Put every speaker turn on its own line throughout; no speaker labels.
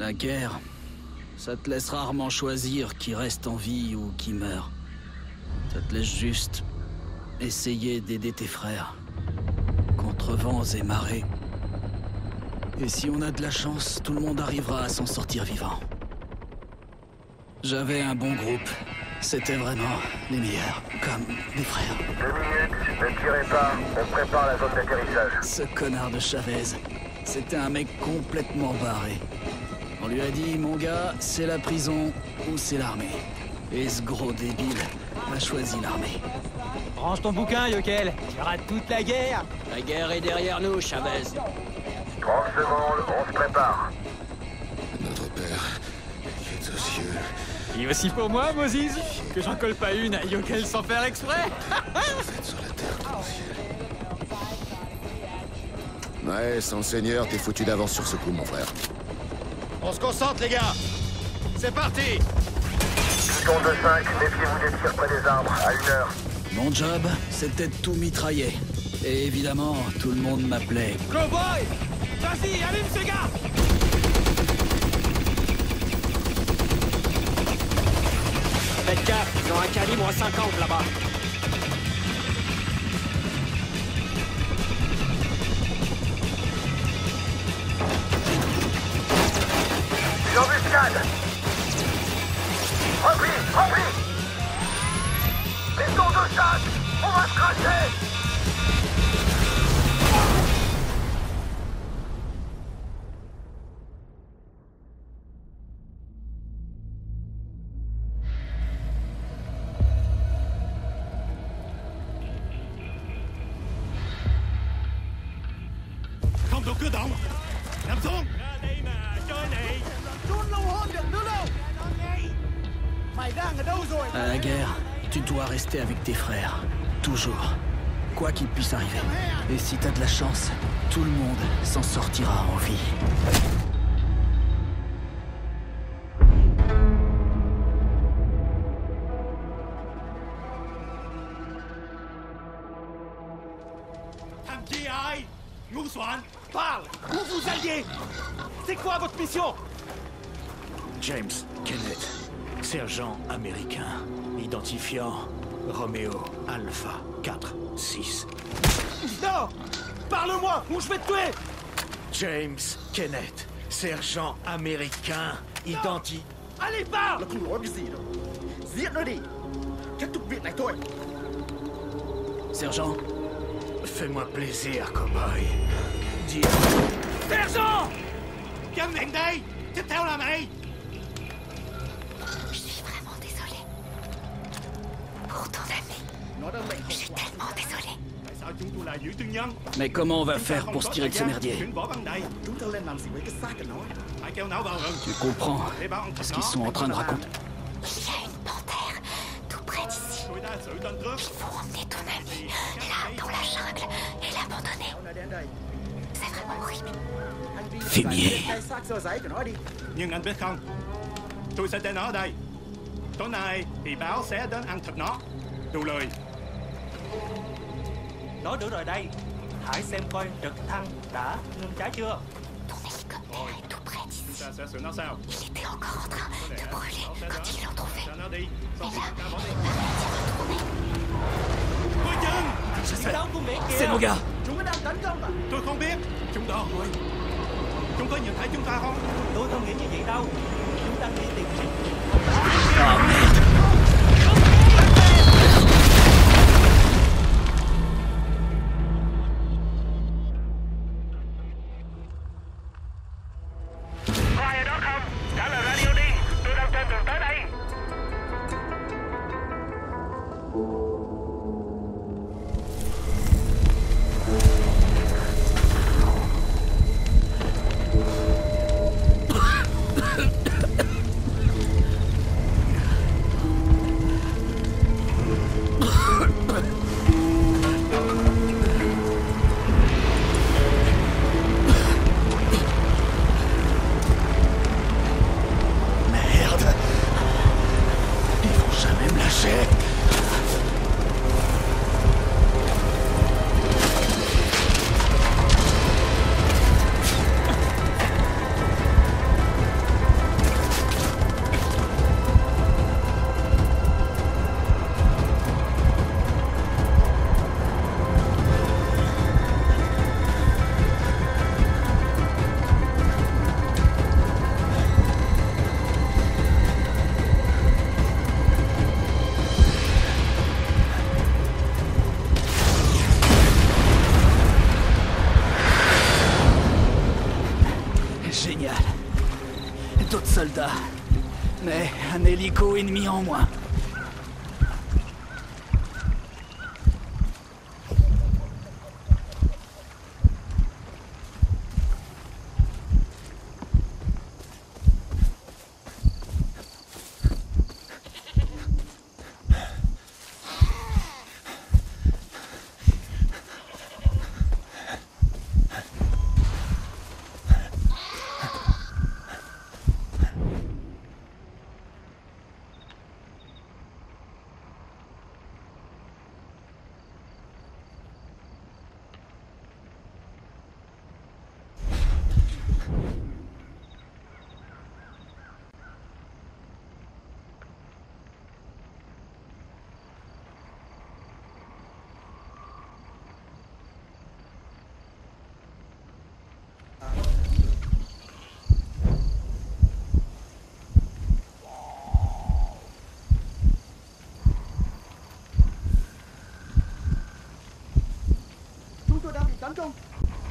La guerre, ça te laisse rarement choisir qui reste en vie ou qui meurt. Ça te laisse juste essayer d'aider tes frères. Contre vents et marées. Et si on a de la chance, tout le monde arrivera à s'en sortir vivant. J'avais un bon groupe. C'était vraiment les meilleurs, comme des frères.
Deux minutes, ne tirez pas, on prépare la zone d'atterrissage.
Ce connard de Chavez, c'était un mec complètement barré. On lui a dit, mon gars, c'est la prison ou c'est l'armée. Et ce gros débile a choisi l'armée.
Range ton bouquin, Yokel. Tu rates toute la guerre.
La guerre est derrière nous, Chavez.
30 secondes, on se prépare.
Notre Père, qui est aux cieux,
Et aussi pour moi, Moses, que j'en colle pas une à Yokel sans faire exprès.
faites sur la terre comme au ciel. Ouais, sans le Seigneur, t'es foutu d'avance sur ce coup, mon frère.
On se concentre, les gars C'est parti
Piton de 5, méfiez-vous des tirs près des arbres, à une heure.
Mon job, c'était de tout mitrailler. Et évidemment, tout le monde m'appelait
Cowboy Vas-y, allume ce gars
Faites gaffe, ils ont un calibre 50 là-bas.
Repris, repris Piton de 5, on va se cracher
chance, tout le monde s'en sortira en vie.
Parle. Où vous alliez? C'est quoi votre mission?
James Kenneth, sergent américain, identifiant Romeo Alpha 4 6.
Non Parle-moi ou je vais te tuer
James Kenneth, sergent américain, identi...
Allez, parle
Sergent,
Fais-moi plaisir, cowboy. Dis...
Sergent
Je suis vraiment désolée. Pour ton ami. Je suis tellement désolée.
Mais comment on va faire pour se tirer de ce merdier Tu comprends ce qu'ils sont en train de raconter.
Il y a une panthère tout près d'ici.
Cướp
Faut emmener ton ami là, dans la jungle, et l'abandonner. C'est vraiment horrible.
Fumier.
Nói được rồi đây. Hãy xem coi trực thăng đã ngưng trái chưa.
Ton hélicoptère est tout près
Chúng
d'ici.
ta sẽ xử nó sao?
Il était encore en train de brûler quand ils l'ont trouvé.
Cho nó đi.
Mais
Xong
là,
rồi ta bỏ đi.
Il paraît d'y retourner.
Coi chừng.
Đi đâu cũng biết
C'est nos gars
Tôi không biết. Chúng đó. Thôi. Chúng có nhìn thấy chúng ta không?
Tôi không nghĩ như vậy đâu. Chúng ta đi tìm kiếm.
Tấn công.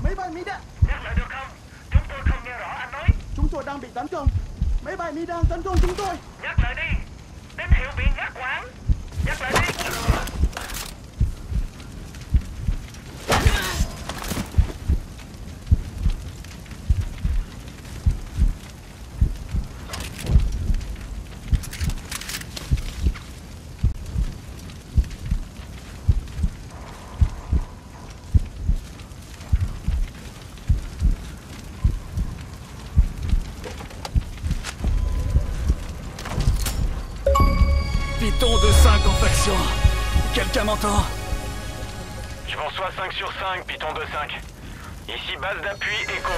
Máy bay Mỹ đạn.
Nhắc lại được không? Chúng tôi không nghe rõ anh nói.
Chúng tôi đang bị tấn công. Máy bay Mỹ đang tấn công chúng tôi.
Nhắc lại đi. Tín hiệu bị ngắt quãng. Nhắc lại đi. Je vous reçois 5 sur 5, Python 2-5. Ici base d'appui Echo.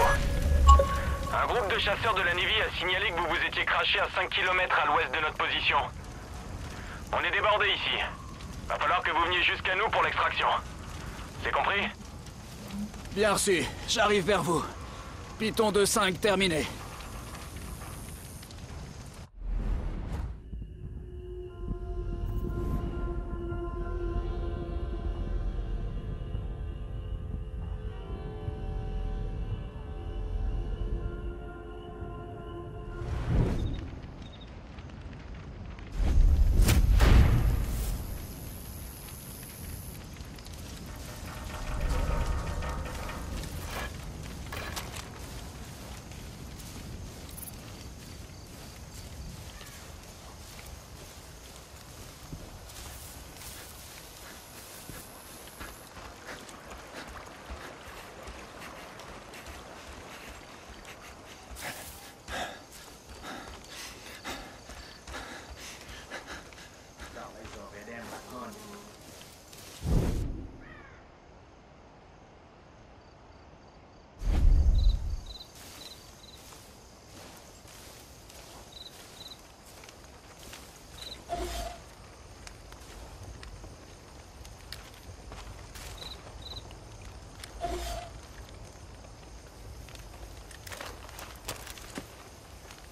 Un groupe de chasseurs de la Navy a signalé que vous vous étiez craché à 5 km à l'ouest de notre position. On est débordé ici. Va falloir que vous veniez jusqu'à nous pour l'extraction. C'est compris?
Bien reçu, j'arrive vers vous. Python de 5 terminé.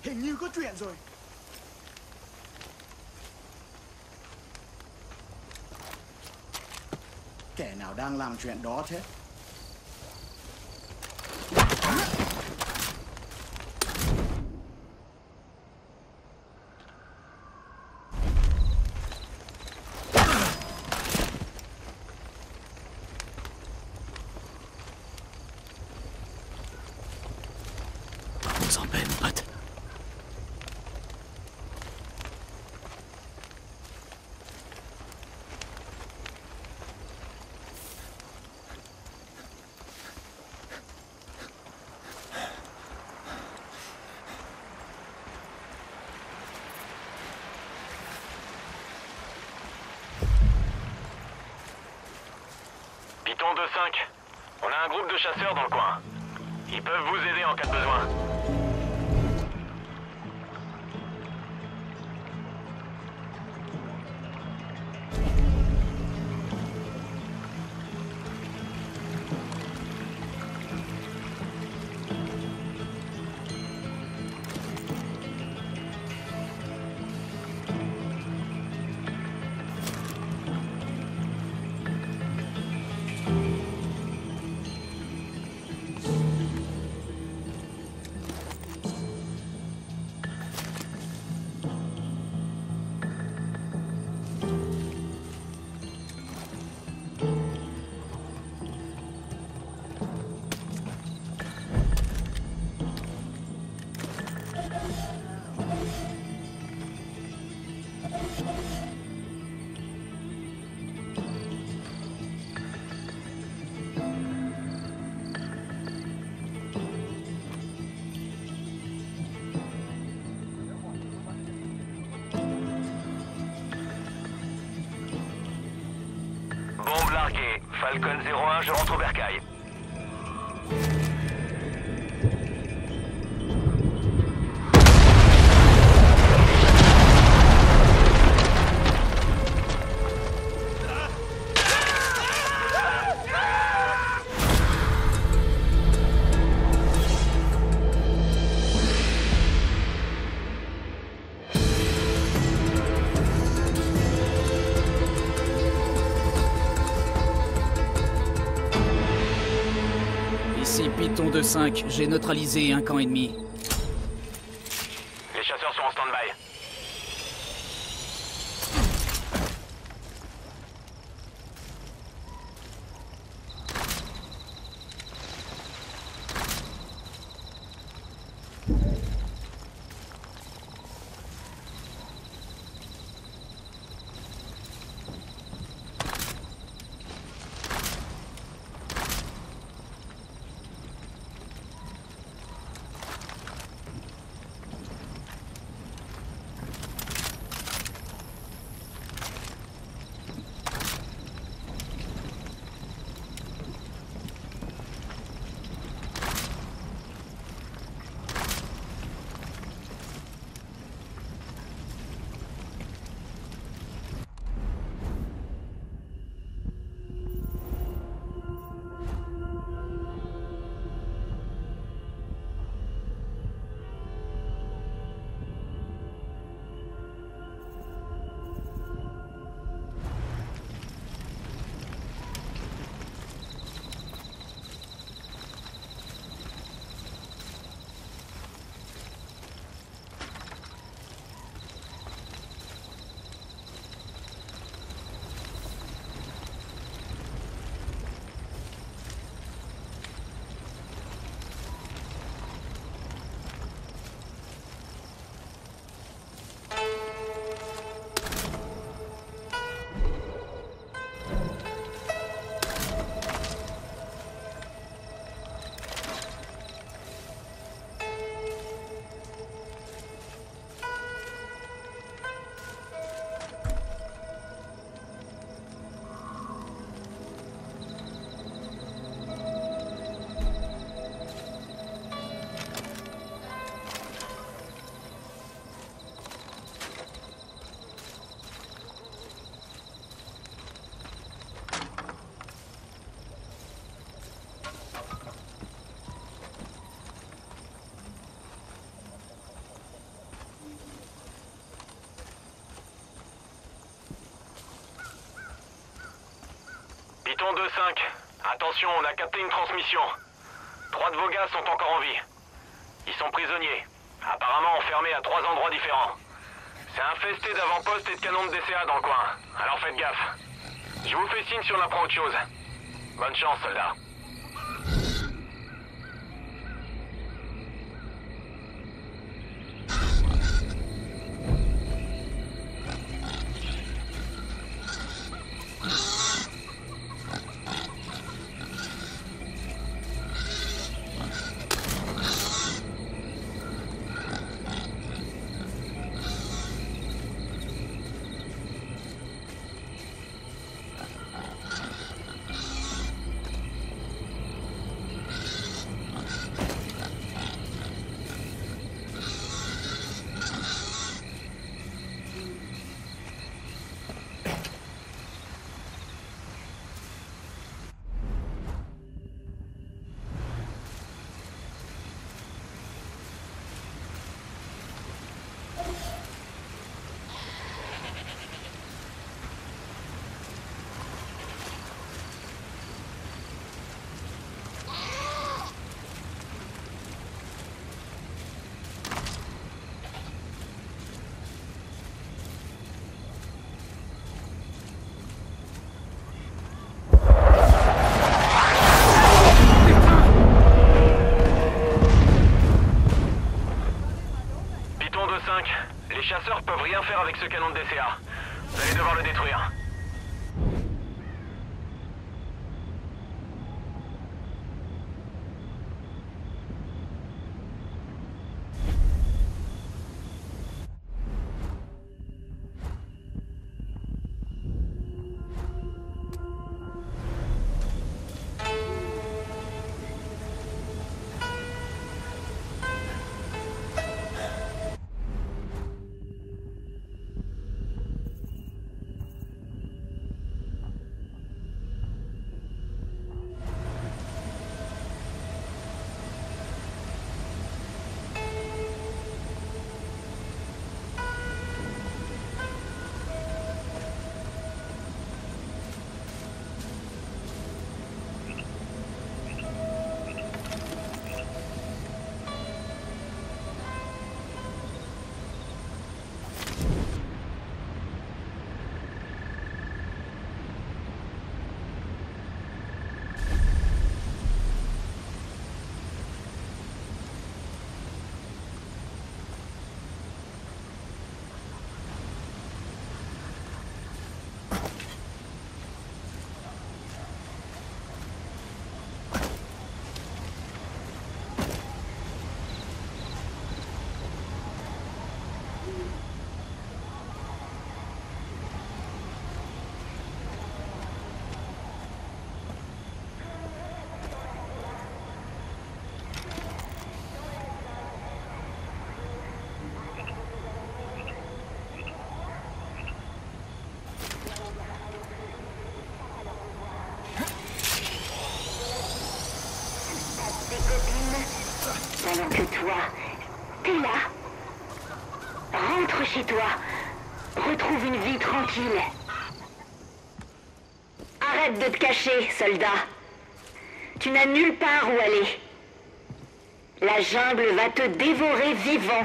Hình như có chuyện rồi. Kẻ nào đang làm chuyện đó thế?
Python 2-5. On a un groupe de chasseurs dans le coin. Ils peuvent vous aider en cas de besoin. Bombe larguée. Falcon 01, je rentre au bercail.
j'ai neutralisé un camp ennemi.
Python 2-5. Attention, on a capté une transmission. Trois de vos gars sont encore en vie. Ils sont prisonniers. Apparemment enfermés à trois endroits différents. C'est infesté d'avant-postes et de canons de DCA dans le coin. Alors faites gaffe. Je vous fais signe si on apprend autre chose. Bonne chance, soldats. Canon de DCA. Vous allez devoir le détruire.
T'es là. Rentre chez toi. Retrouve une vie tranquille. Arrête de te cacher, soldat. Tu n'as nulle part où aller. La jungle va te dévorer vivant.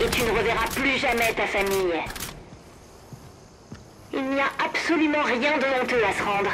Et tu ne reverras plus jamais ta famille. Il n'y a absolument rien de honteux à se rendre.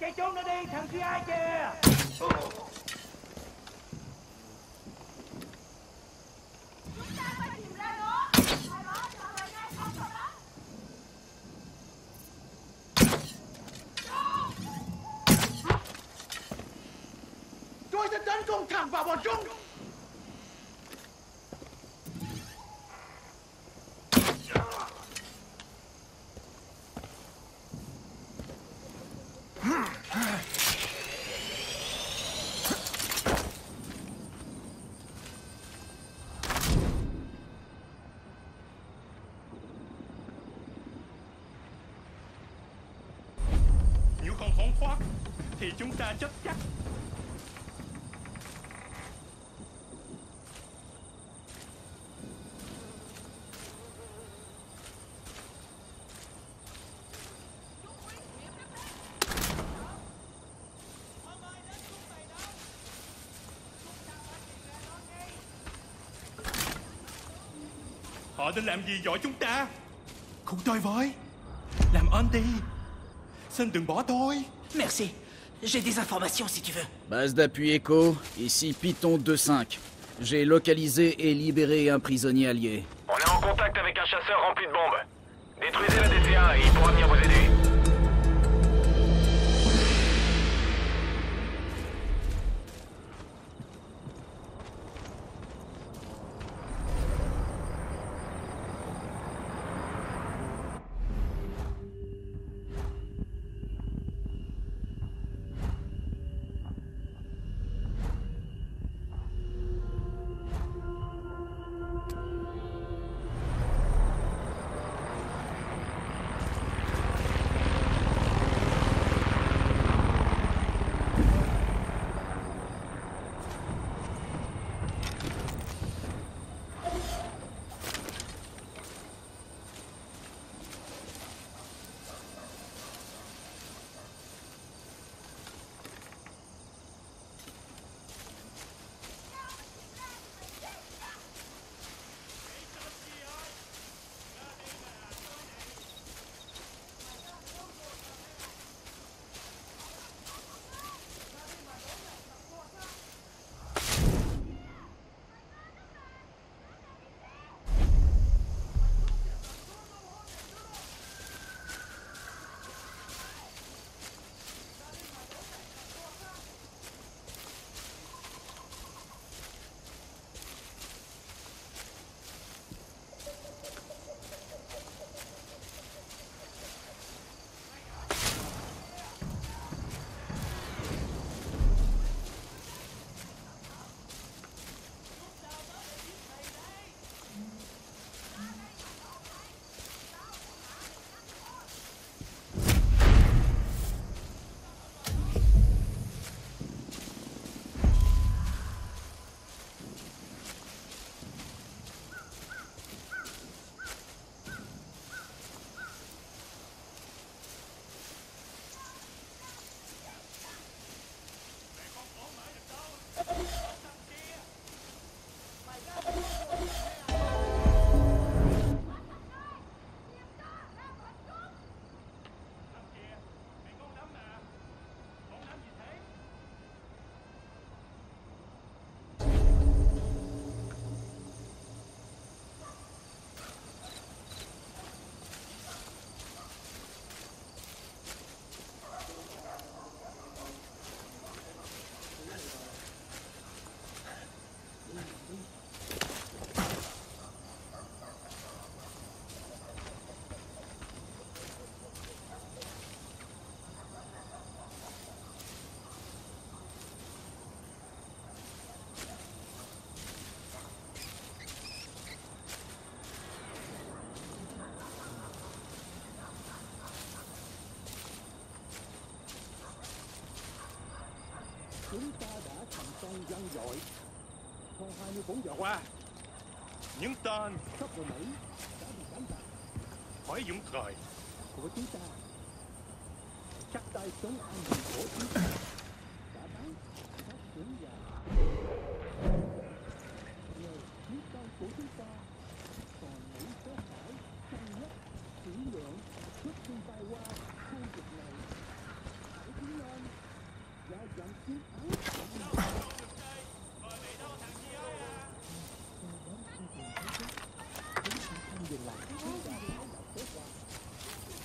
Chạy trốn nó đi, thằng kia ai kìa! Tôi sẽ tấn công thẳng vào bọn chúng!
Họ định làm gì dọa chúng ta? Không tôi với. Làm ơn đi. Xin đừng bỏ tôi.
Merci. J'ai des informations si tu veux.
Base d'appui Echo, ici Python 2-5. J'ai localisé et libéré un prisonnier allié.
On est en contact avec un chasseur rempli de bombes. Détruisez la DCA et il pourra venir vous aider.
Chúng ta đã thành công vang dội. Sau 24 giờ
Qua. Những tên
sắp rồi Mỹ. Đã bị đánh bại
khỏi dũng thời.
Của chúng ta. Chắc tay chống an của chúng ta đã bắn phát triển và nhờ chiến công của chúng ta còn Mỹ có phải cân nhắc chuyển lượng xuất quân bay qua khu vực này để tiến lên và giành chiến thắng dừng lại chúng ta phải đọc kế hoạch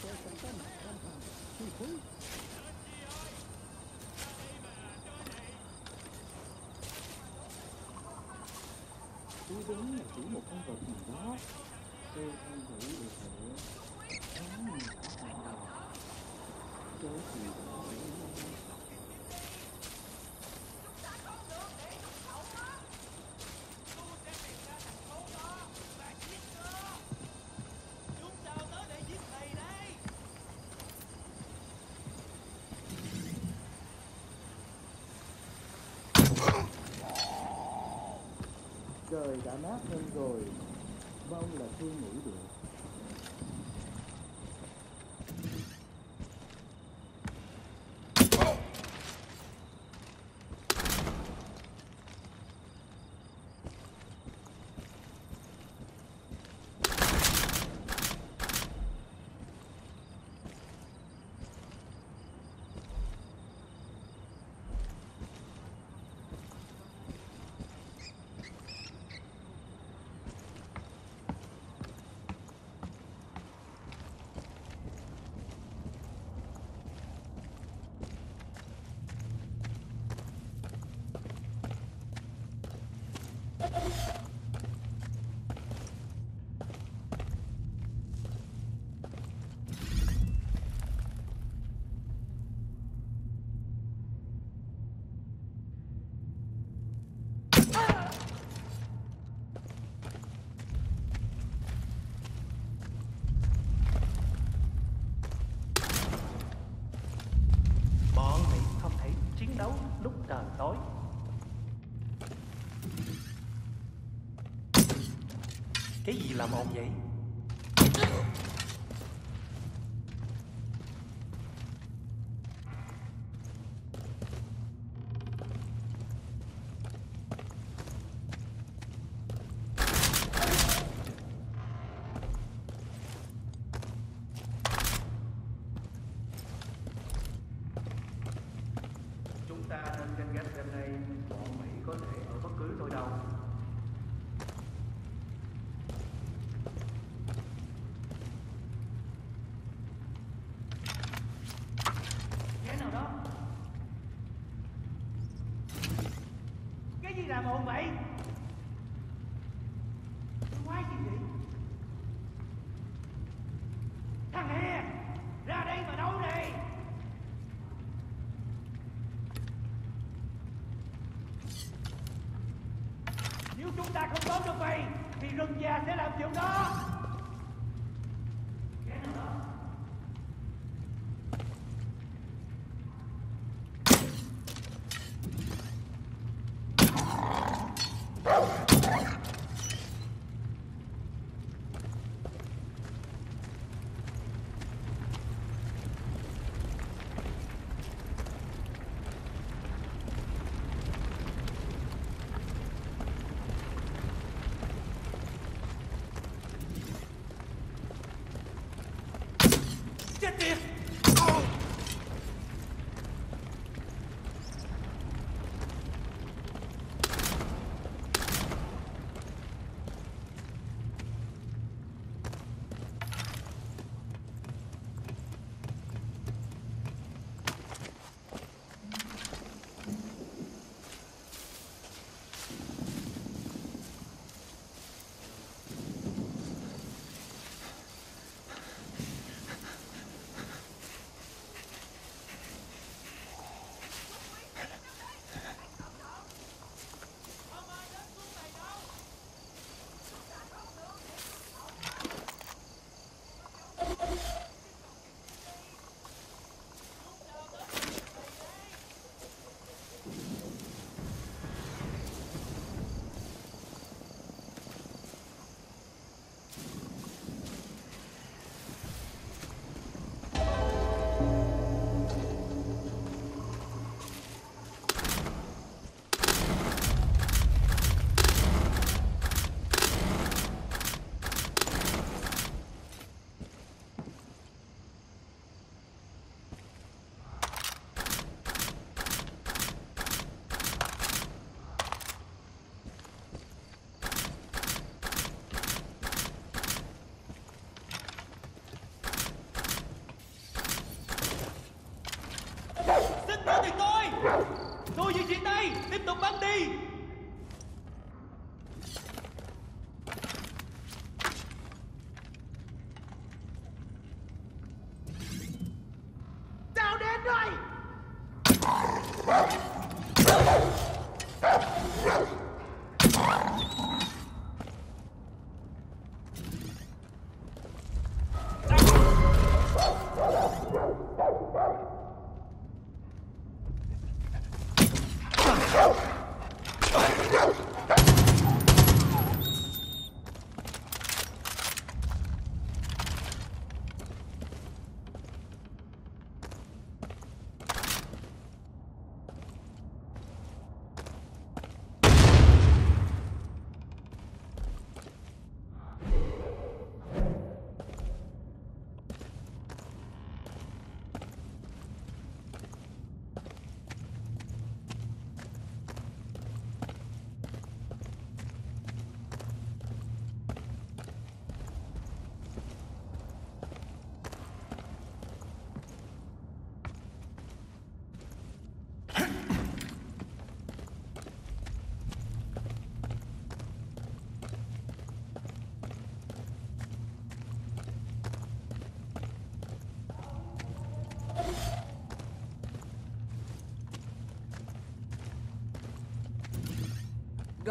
tôi sẽ có mặt âm thầm chi phối chú đúng là chỉ một con vật gì đó. Tôi không nghĩ được nữa Hắn đã thành đầu Số gì Trời đã nát hơn rồi Mong là chưa nghĩ được
Bọn Mỹ không thể chiến đấu lúc trời tối. Cái gì làm ông vậy?
demo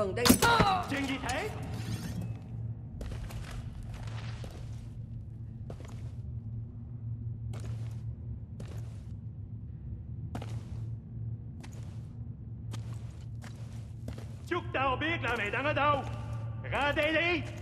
Gần đây.
Chuyện gì thế? Chúc tao biết là mày đang ở đâu. Ra đây đi.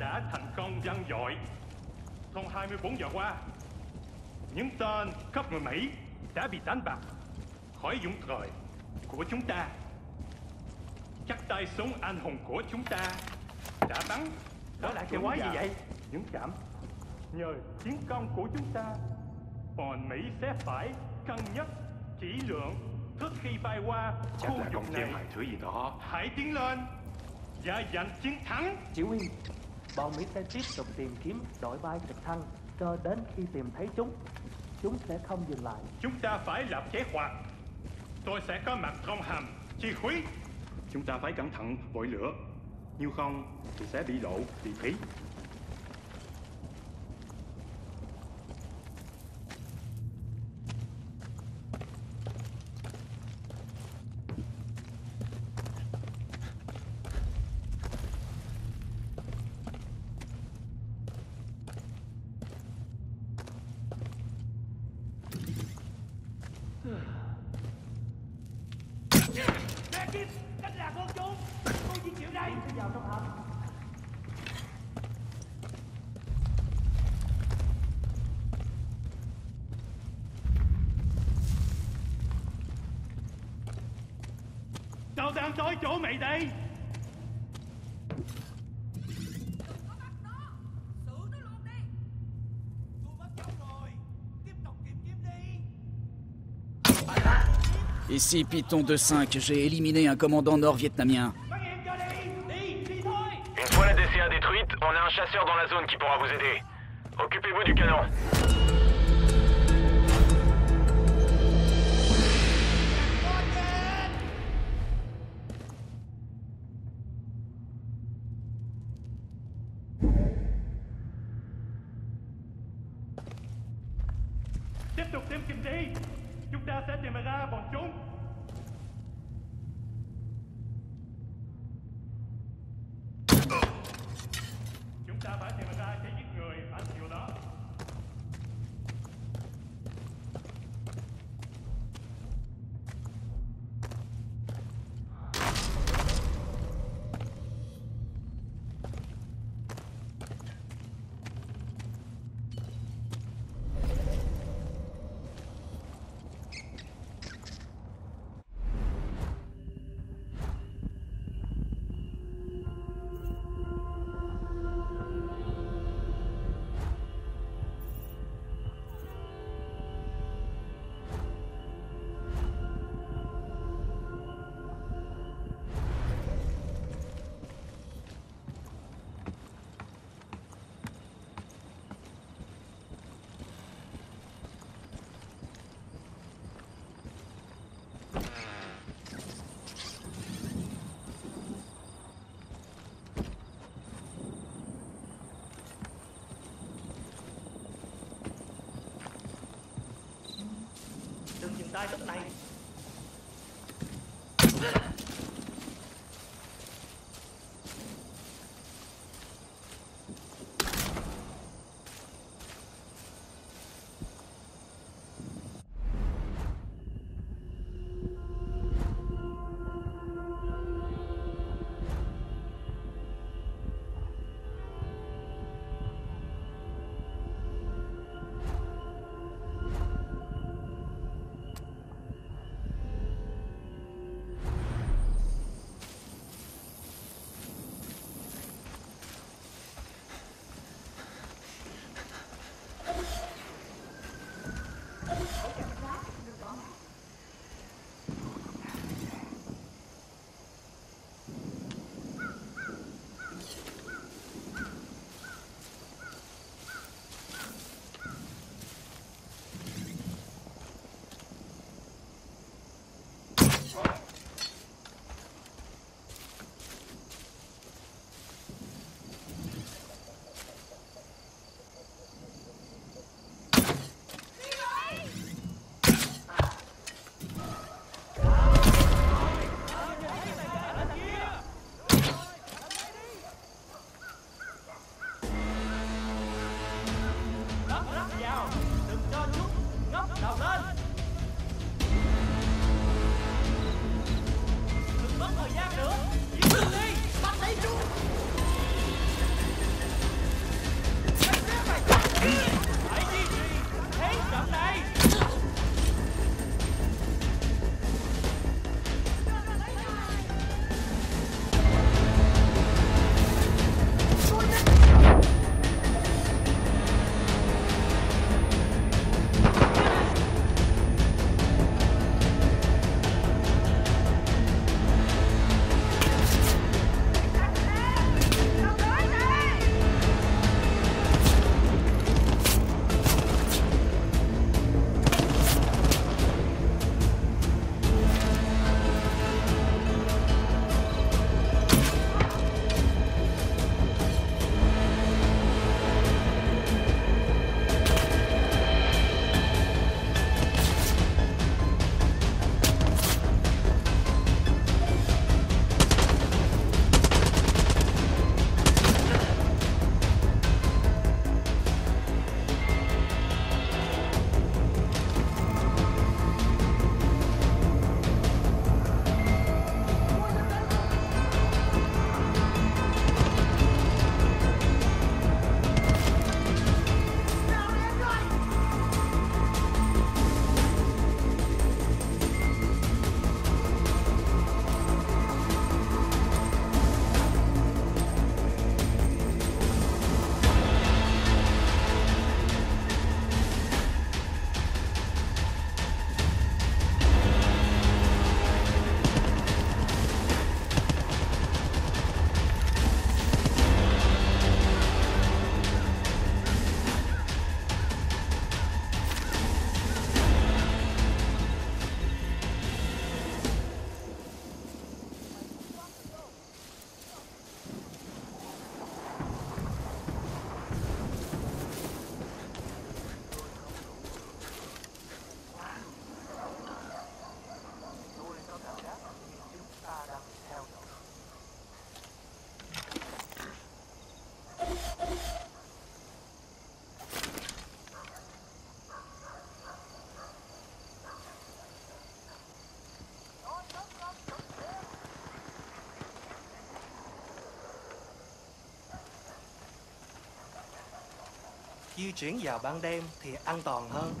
Đã thành công vang dội. Trong 24 giờ qua Những tên cấp người Mỹ đã bị đánh bại khỏi dũng thời của chúng ta. Chắc tay súng anh hùng của chúng ta đã bắn
Đó là cái quái gì vậy?
Những chạm Nhờ chiến công của chúng ta Bọn Mỹ sẽ phải cân nhắc kỹ lượng trước khi bay qua
Chắc
khu
là
vực
con
này.
chim hải thứ gì đó.
Hãy tiến lên và giành chiến thắng. Chỉ huy
Bọn Mỹ sẽ tiếp tục tìm kiếm đội bay trực thăng cho đến khi tìm thấy chúng. Chúng sẽ không dừng lại.
Chúng ta phải lập kế hoạch. Tôi sẽ có mặt trong hầm. Chi huy Chúng ta phải cẩn thận vội lửa. Nếu không thì sẽ bị lộ vị trí
Ici Python 2-5, j'ai éliminé un commandant nord-vietnamien.
Une fois la DCA détruite, on a un chasseur dans la zone qui pourra vous aider. Occupez-vous du canon.
sai lúc này di chuyển vào ban đêm thì an toàn hơn.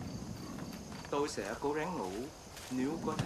Tôi sẽ cố gắng ngủ, nếu có thể.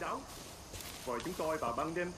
đáo. Với chúng tôi vào ban đêm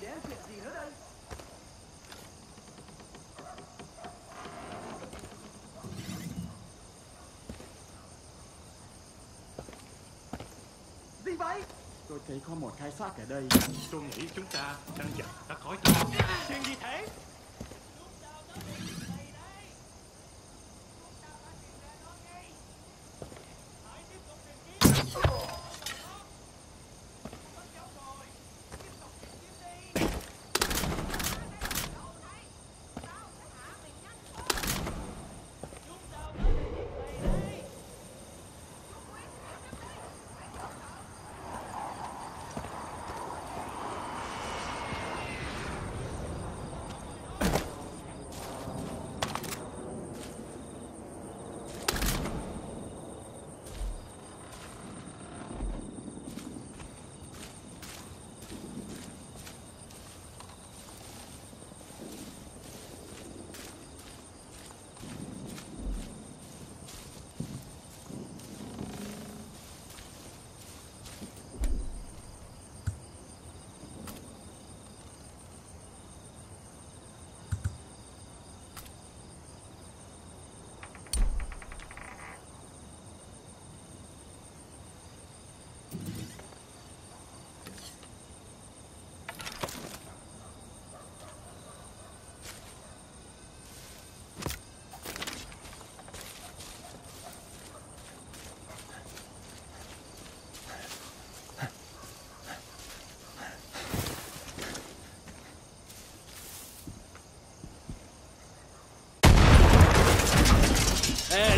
để
chuyện gì nữa đây gì vậy?
Tôi thấy có một cái xác ở đây. Tôi nghĩ chúng ta đang giật đã khỏi chuyện gì thế.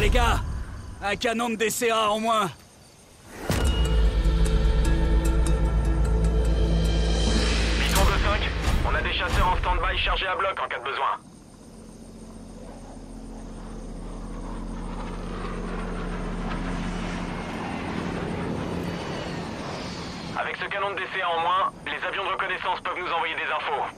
Les gars Un canon de DCA en moins
Python 2-5, on a des chasseurs en stand-by chargés à bloc en cas de besoin. Avec ce canon de DCA en moins, les avions de reconnaissance peuvent nous envoyer des infos.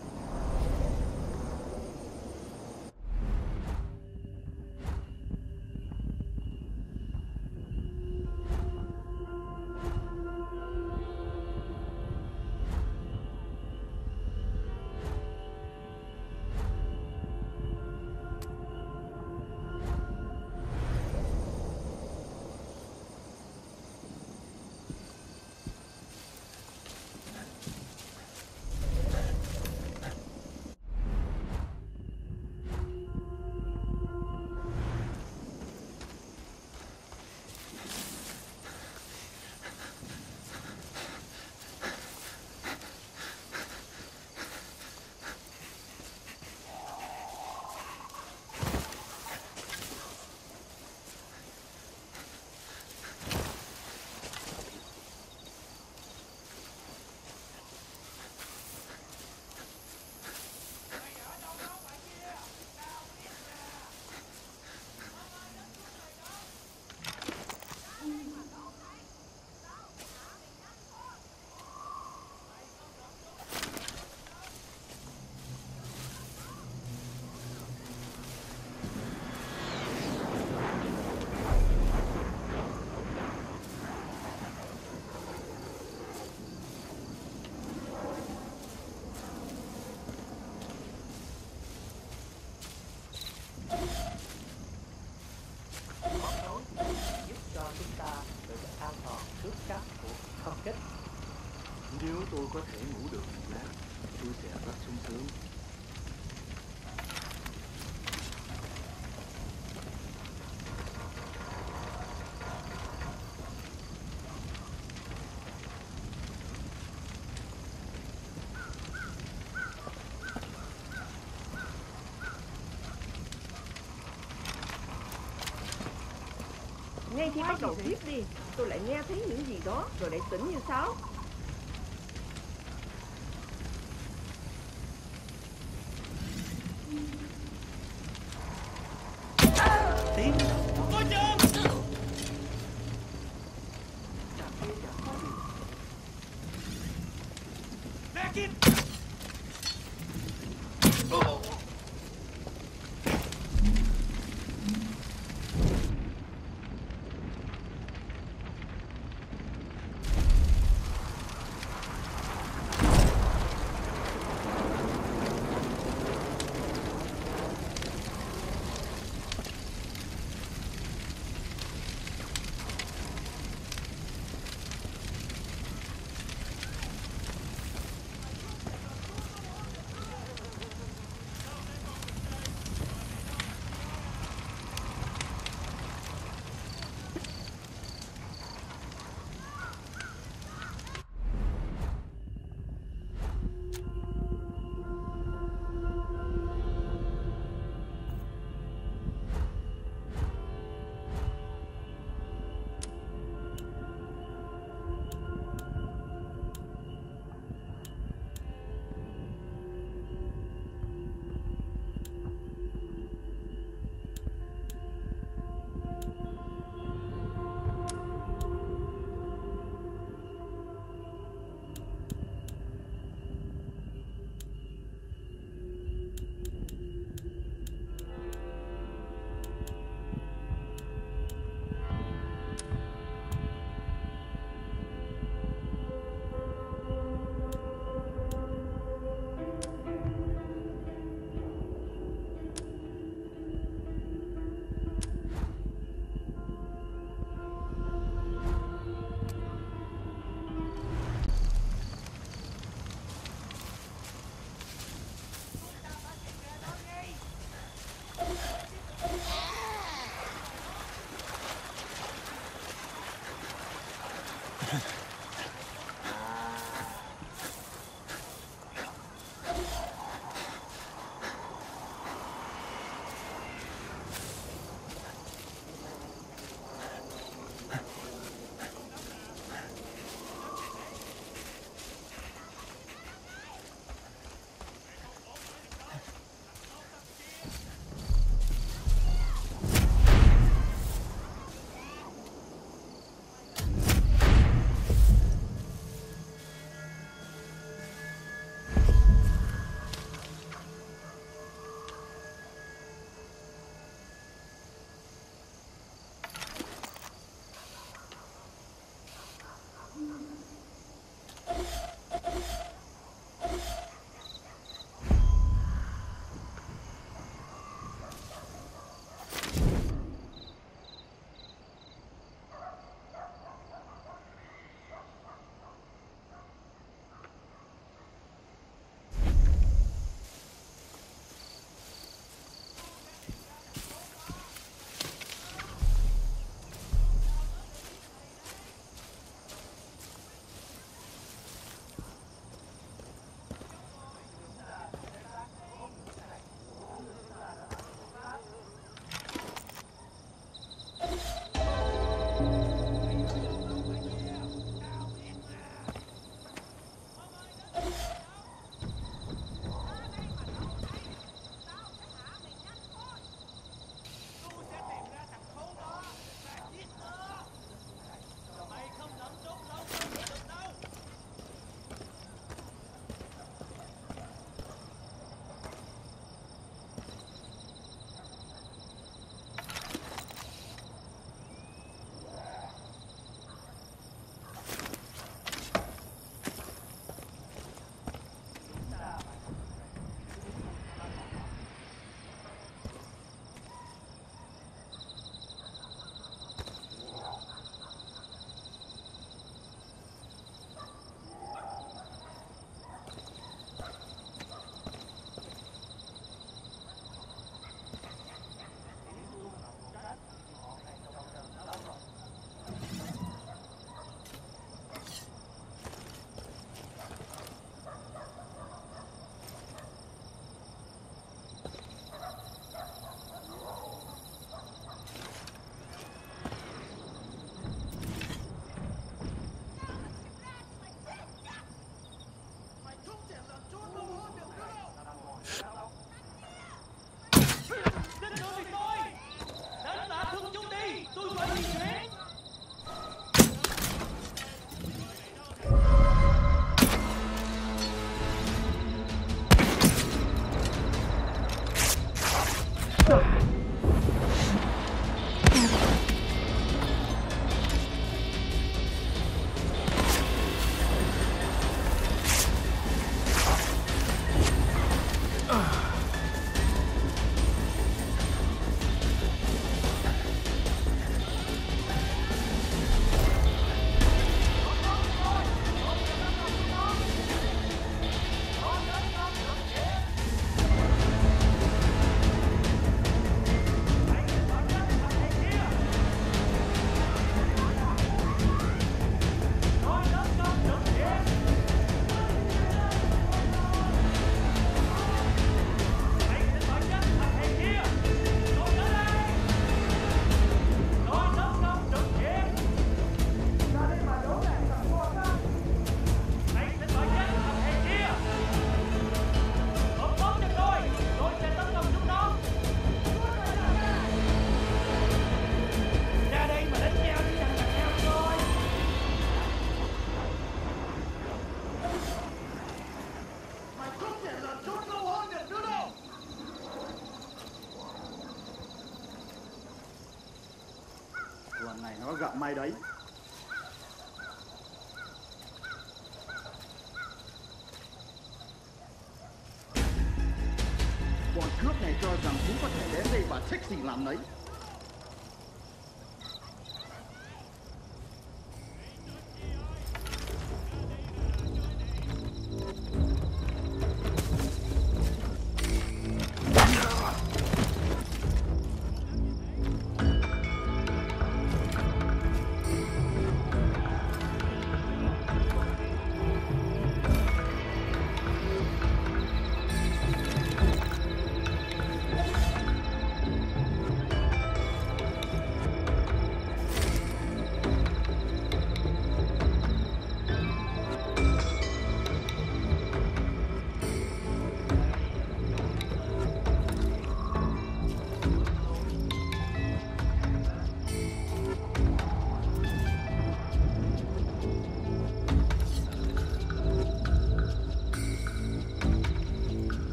Ngay khi bắt đầu tiếp đi, tôi lại nghe thấy những gì đó rồi lại tỉnh như sáo.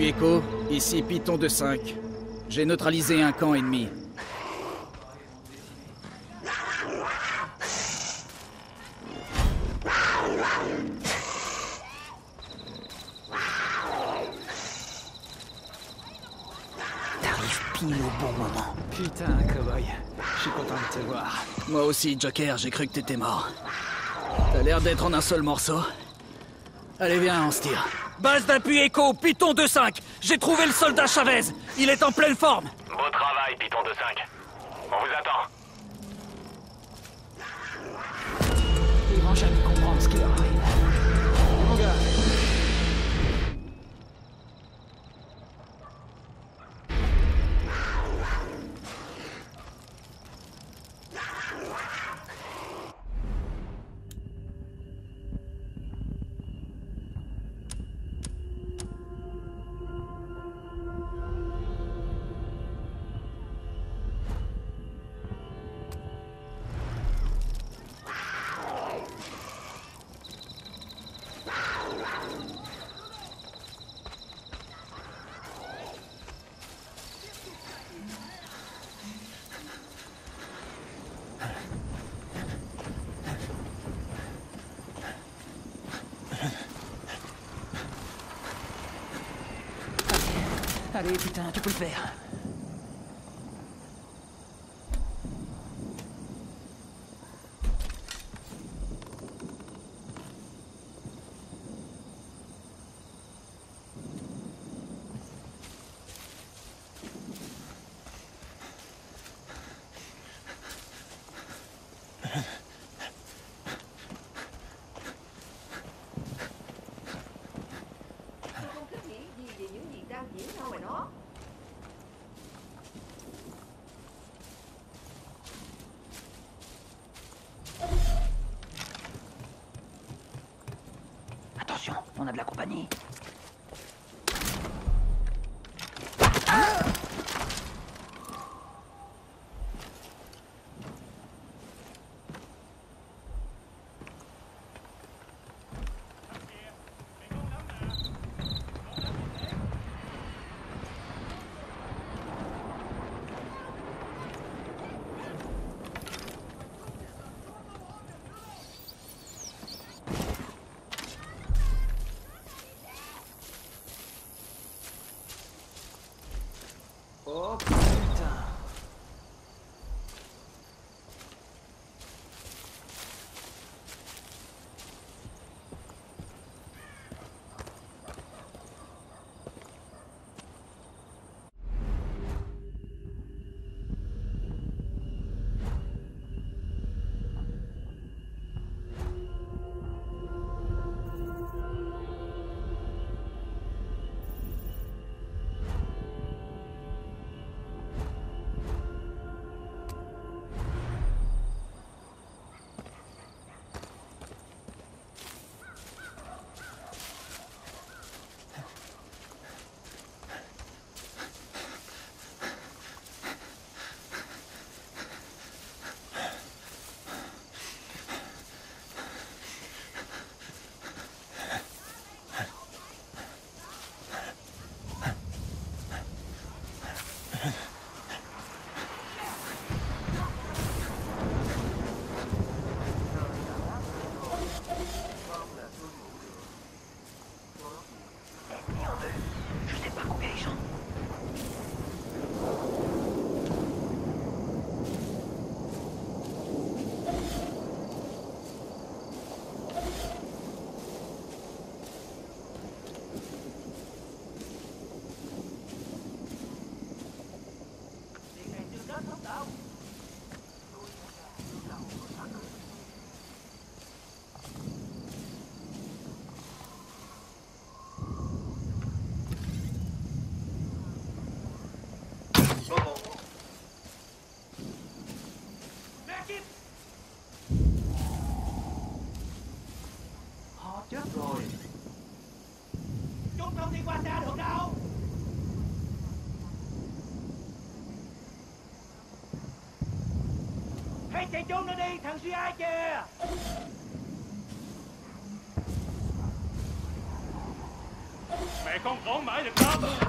Écho, ici Python de 5. J'ai neutralisé un camp ennemi.
T'arrives pile au bon moment.
Putain, cowboy. Je suis content de te voir.
Moi aussi, Joker, j'ai cru que t'étais mort. T'as l'air d'être en un seul morceau. Allez, viens, on se tire.
Base d'appui écho, Python 2-5. J'ai trouvé le soldat Chavez. Il est en pleine forme. Allez, putain, tu peux le faire.
Chạy trốn nó đi, thằng suy ai kìa
Mẹ con ổn mãi được không?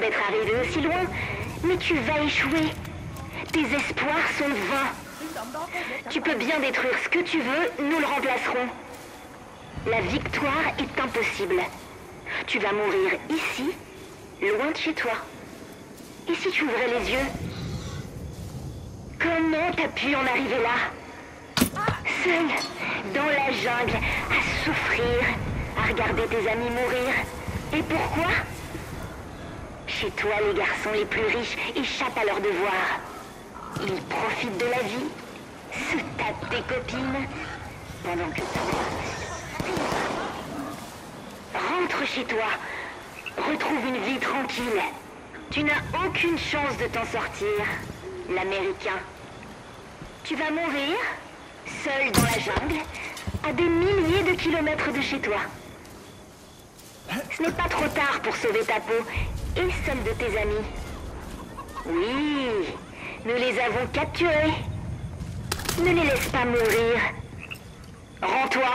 D'être arrivé aussi loin, mais tu vas échouer. Tes espoirs sont vains. Tu peux bien détruire ce que tu veux, nous le remplacerons. La victoire est impossible. Tu vas mourir ici, loin de chez toi. Et si tu ouvrais les yeux Comment t'as pu en arriver là? Seul, dans la jungle, à souffrir, à regarder tes amis mourir. Et pourquoi? Chez toi, les garçons les plus riches échappent à leurs devoirs. Ils profitent de la vie, se tapent tes copines, pendant que toi... Rentre chez toi, retrouve une vie tranquille. Tu n'as aucune chance de t'en sortir, l'Américain. Tu vas mourir, seul dans la jungle, à des milliers de kilomètres de chez toi. Ce n'est pas trop tard pour sauver ta peau et celle de tes amis. Oui, nous les avons capturés. Ne les laisse pas mourir. Rends-toi.